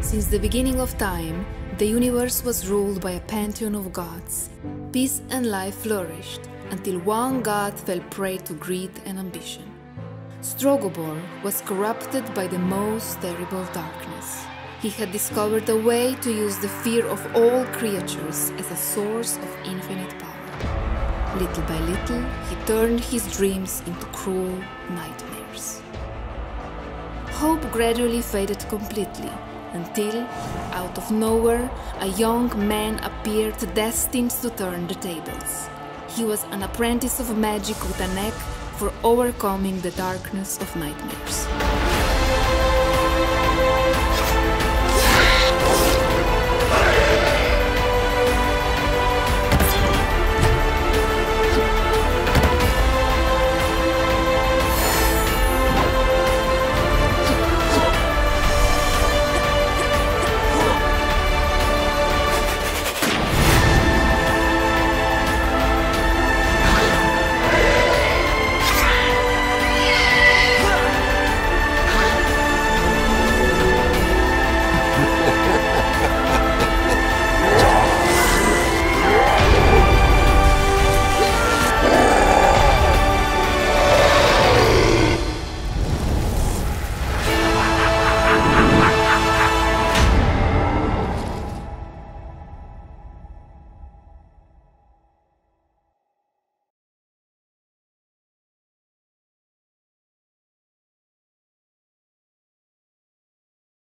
Since the beginning of time, the universe was ruled by a pantheon of gods. Peace and life flourished until one god fell prey to greed and ambition. Strogobor was corrupted by the most terrible darkness. He had discovered a way to use the fear of all creatures as a source of infinite power. Little by little, he turned his dreams into cruel nightmares. Hope gradually faded completely until, out of nowhere, a young man appeared destined to turn the tables. He was an apprentice of magic with a knack for overcoming the darkness of nightmares.